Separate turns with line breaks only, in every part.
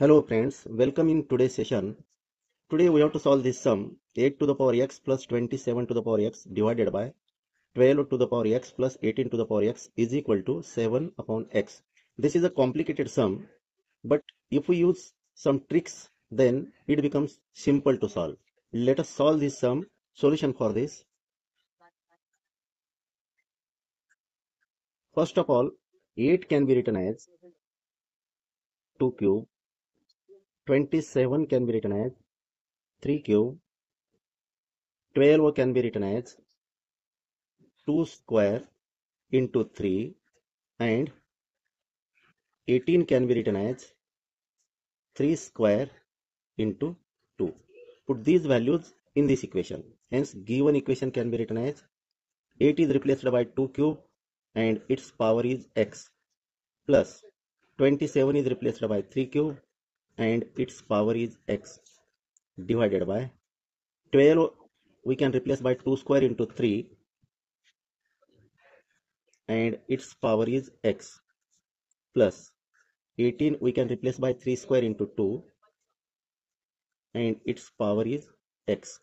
Hello friends, welcome in today's session. Today we have to solve this sum 8 to the power x plus 27 to the power x divided by 12 to the power x plus 18 to the power x is equal to 7 upon x. This is a complicated sum but if we use some tricks then it becomes simple to solve. Let us solve this sum. Solution for this. First of all 8 can be written as 2 cube 27 can be written as 3 cube 12 can be written as 2 square into 3 and 18 can be written as 3 square into 2 put these values in this equation. Hence given equation can be written as 8 is replaced by 2 cube and its power is x plus 27 is replaced by 3 cube and its power is x divided by 12 we can replace by 2 square into 3 and its power is x plus 18 we can replace by 3 square into 2 and its power is x.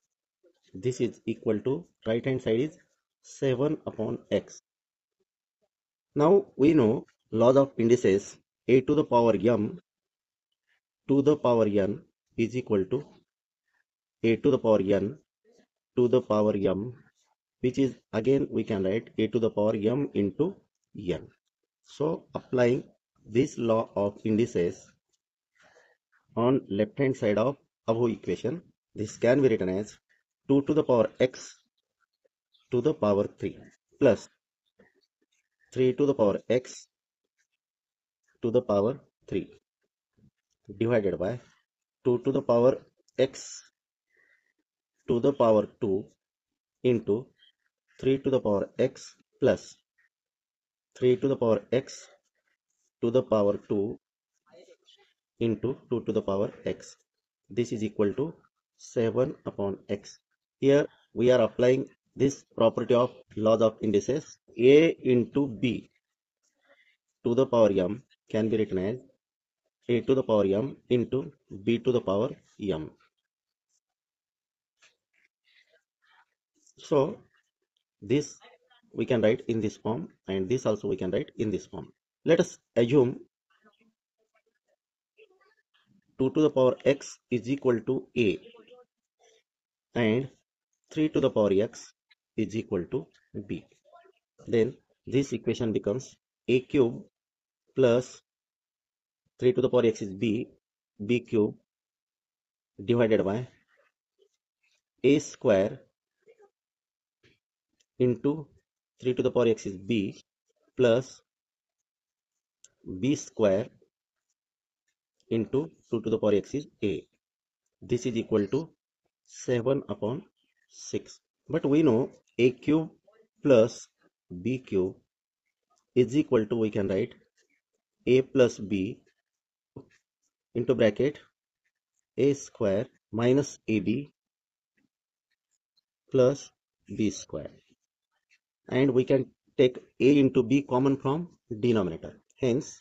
This is equal to right hand side is 7 upon x. Now we know laws of indices a to the power m to the power n is equal to a to the power n to the power m which is again we can write a to the power m into n. So applying this law of indices on left hand side of above equation this can be written as 2 to the power x to the power 3 plus 3 to the power x to the power 3 divided by 2 to the power x to the power 2 into 3 to the power x plus 3 to the power x to the power 2 into 2 to the power x. This is equal to 7 upon x. Here we are applying this property of laws of indices. a into b to the power m can be written as a to the power m into b to the power m. So this we can write in this form and this also we can write in this form. Let us assume 2 to the power x is equal to a and 3 to the power x is equal to b. Then this equation becomes a cube plus 3 to the power x is b b cube divided by a square into 3 to the power x is b plus b square into 2 to the power x is a. This is equal to 7 upon 6. But we know a cube plus b cube is equal to we can write a plus b into bracket a square minus ab plus b square. And we can take a into b common from denominator. Hence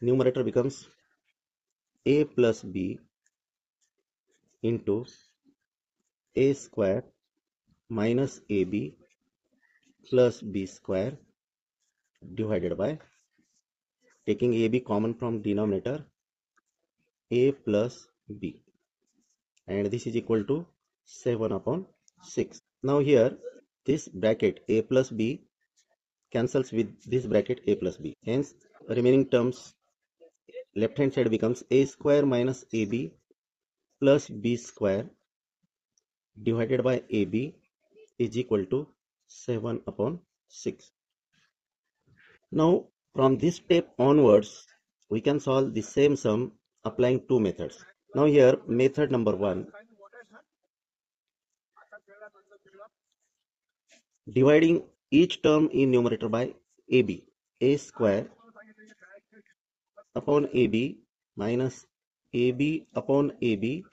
numerator becomes a plus b into a square minus ab plus b square divided by taking AB common from denominator A plus B and this is equal to 7 upon 6. Now here this bracket A plus B cancels with this bracket A plus B. Hence remaining terms left hand side becomes A square minus AB plus B square divided by AB is equal to 7 upon 6. Now from this step onwards, we can solve the same sum applying two methods. Now here, method number one, dividing each term in numerator by AB, a square upon AB minus AB upon AB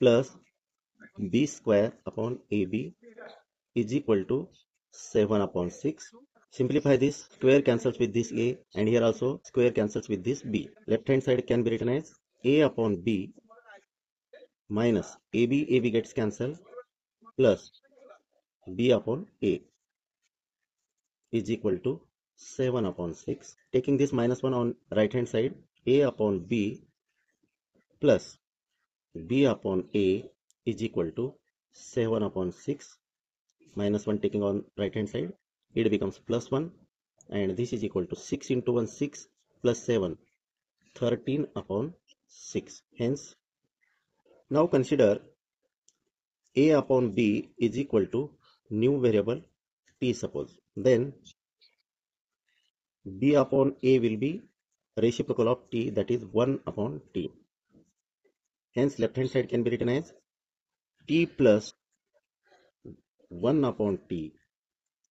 plus B square upon AB is equal to 7 upon 6 Simplify this, square cancels with this a and here also square cancels with this b. Left hand side can be written as a upon b minus ab, ab gets cancelled plus b upon a is equal to 7 upon 6. Taking this minus 1 on right hand side, a upon b plus b upon a is equal to 7 upon 6 minus 1 taking on right hand side it becomes plus 1 and this is equal to 6 into 1 6 plus 7 13 upon 6 hence now consider a upon b is equal to new variable t suppose. Then b upon a will be reciprocal of t that is 1 upon t. Hence left hand side can be written as t plus 1 upon t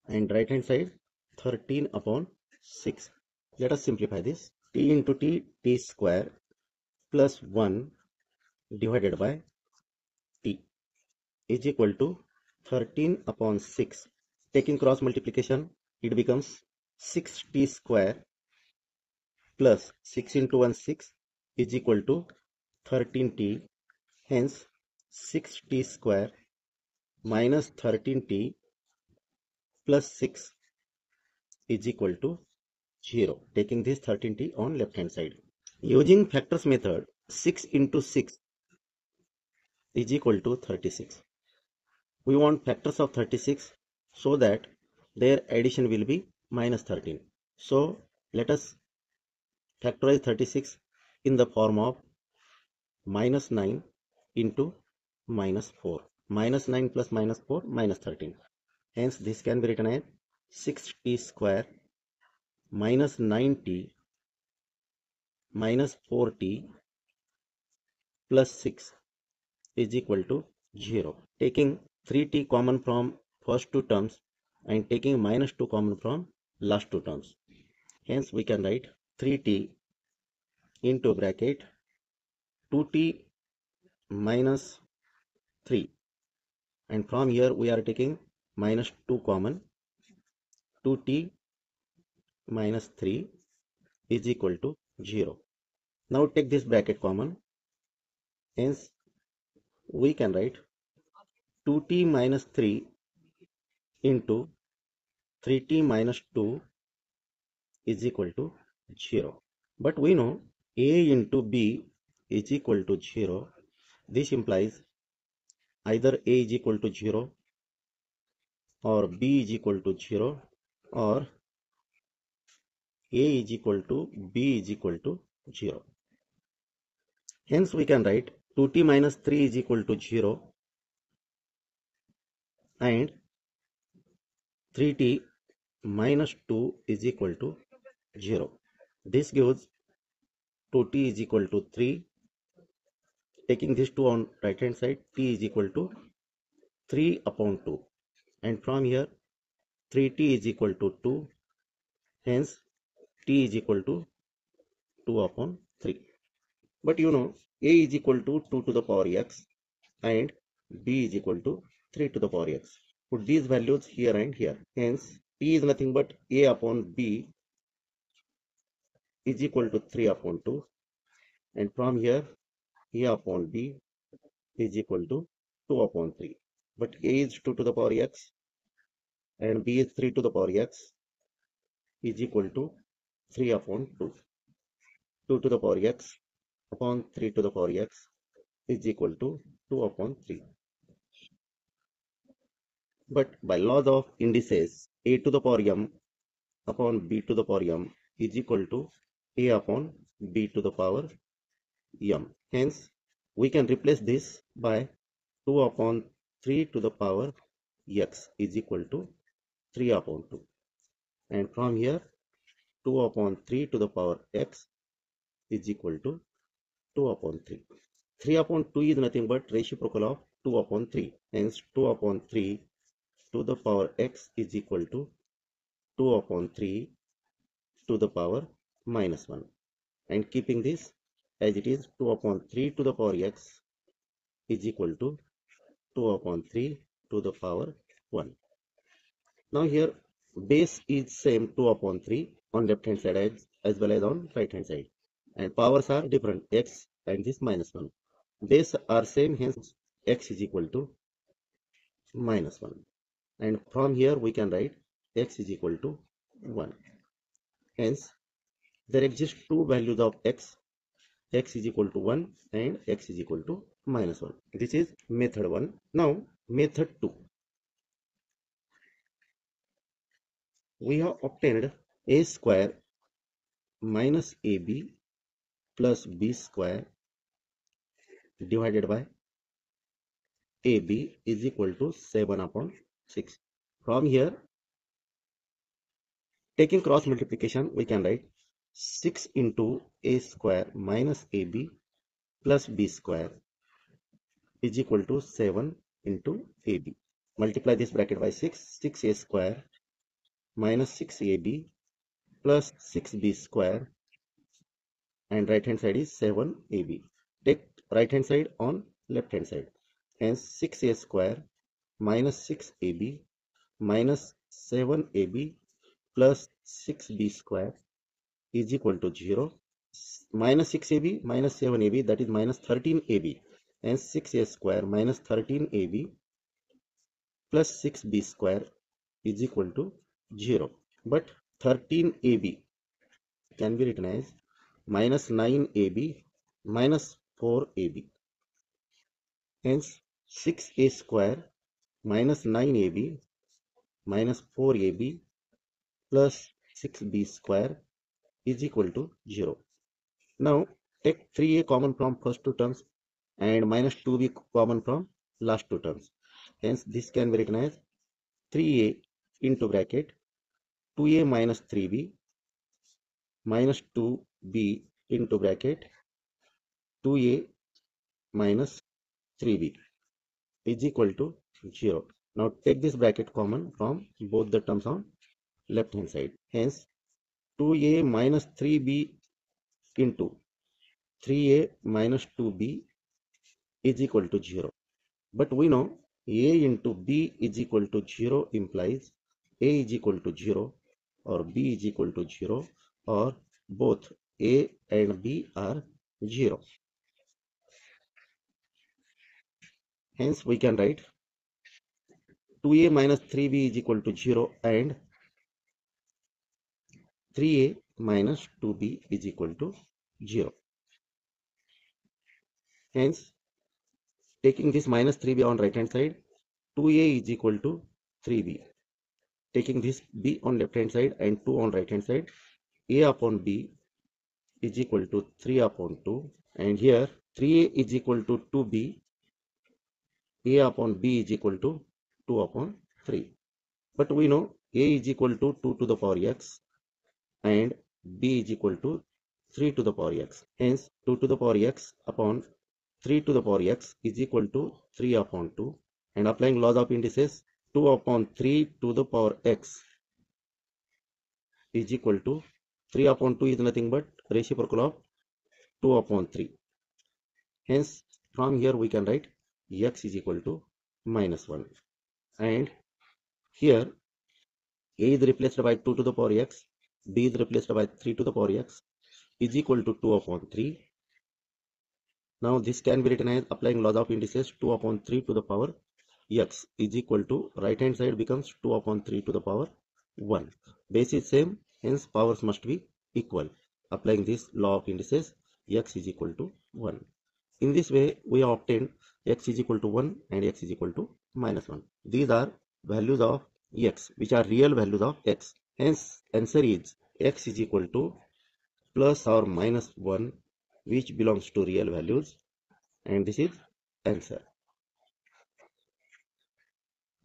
and right hand side 13 upon 6 let us simplify this. T into t t square plus 1 divided by t is equal to 13 upon 6 taking cross multiplication it becomes 6t square plus 6 into 1 6 is equal to 13t hence 6t square minus 13t plus 6 is equal to 0 taking this 13t on left hand side. Using factors method 6 into 6 is equal to 36 we want factors of 36 so that their addition will be minus 13 so let us factorize 36 in the form of minus 9 into minus 4 minus 9 plus minus 4 minus 13 hence this can be written as 6t square minus 9t minus 4t plus 6 is equal to 0 taking 3t common from first two terms and taking minus 2 common from last two terms. Hence we can write 3t into bracket 2t minus 3 and from here we are taking minus 2 common 2t minus 3 is equal to 0 now take this bracket common. Hence we can write 2t minus 3 into 3t minus 2 is equal to 0 but we know a into b is equal to 0 this implies either a is equal to 0 और b is equal to zero और a is equal to B is equal to zero hence we can write two T minus three is equal to zero and three T minus two is equal to zero this gives two T is equal to three taking this two on right hand side T is equal to three upon two and from here 3t is equal to 2 hence t is equal to 2 upon 3 but you know a is equal to 2 to the power x and b is equal to 3 to the power x. Put these values here and here. Hence t is nothing but a upon b is equal to 3 upon 2 and from here a upon b is equal to 2 upon 3 but a is 2 to the power x and b is 3 to the power x is equal to 3 upon 2 2 to the power x upon 3 to the power x is equal to 2 upon 3. But by laws of indices, a to the power m upon b to the power m is equal to a upon b to the power m. Hence, we can replace this by 2 upon 3 to the power x is equal to 3 upon 2. And from here, 2 upon 3 to the power x is equal to 2 upon 3. 3 upon 2 is nothing but reciprocal of 2 upon 3. Hence 2 upon 3 to the power x is equal to 2 upon 3 to the power minus 1. And keeping this as it is 2 upon 3 to the power x is equal to 2 upon 3 to the power 1. Now here base is same 2 upon 3 on left hand side as, as well as on right hand side. And powers are different x and this minus 1 base are same hence x is equal to minus 1 and from here we can write x is equal to 1 hence there exist two values of x. X is equal to 1 and x is equal to minus 1 this is method 1 now method 2 we have obtained a square minus ab plus b square divided by ab is equal to 7 upon 6 from here taking cross multiplication we can write 6 into a square minus ab plus b square is equal to 7 into ab multiply this bracket by 6 6a square minus 6ab plus 6b square and right hand side is 7ab take right hand side on left hand side. Hence 6a square minus 6ab minus 7ab plus 6b square is equal to 0 minus 6ab minus 7ab that is minus 13ab and 6a square minus 13ab plus 6b square is equal to 0 but 13ab can be written as minus 9ab minus 4ab hence 6a square minus 9ab minus 4ab plus 6b square is equal to 0 now take 3a common from first two terms and minus 2b common from last two terms. Hence this can be written as 3a into bracket 2a minus 3b minus 2b into bracket 2a minus 3b is equal to 0. Now take this bracket common from both the terms on left hand side. Hence 2a minus 3b into 3a minus 2b is equal to 0. But we know a into b is equal to 0 implies a is equal to 0 और b is equal to zero और both a and b are zero hence we can write two A minus three B is equal to zero and three A minus two B is equal to zero hence taking this minus three B on right hand side two A is equal to three B taking this b on left hand side and 2 on right hand side. A upon b is equal to 3 upon 2 and here 3a is equal to 2b a upon b is equal to 2 upon 3 but we know a is equal to 2 to the power x and b is equal to 3 to the power x. Hence 2 to the power x upon 3 to the power x is equal to 3 upon 2 and applying laws of indices 2 upon 3 to the power x is equal to 3 upon 2 is nothing but reciprocal of 2 upon 3 hence from here we can write x is equal to minus 1 and here a is replaced by 2 to the power x b is replaced by 3 to the power x is equal to 2 upon 3 now this can be written as applying laws of indices 2 upon 3 to the power x is equal to right hand side becomes 2 upon 3 to the power 1 base is same hence powers must be equal. Applying this law of indices x is equal to 1 in this way we obtained x is equal to 1 and x is equal to minus 1 these are values of x which are real values of x. Hence answer is x is equal to plus or minus 1 which belongs to real values. And this is answer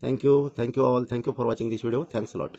thank you. Thank you all. Thank you for watching this video. Thanks a lot